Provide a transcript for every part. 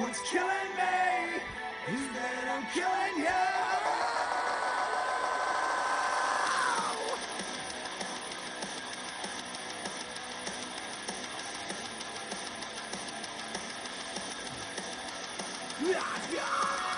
What's killing me is that I'm killing you. Let's go!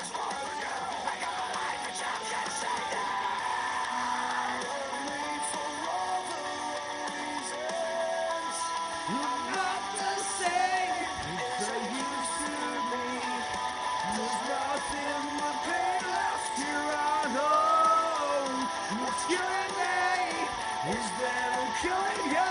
Killing, yeah!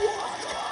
What?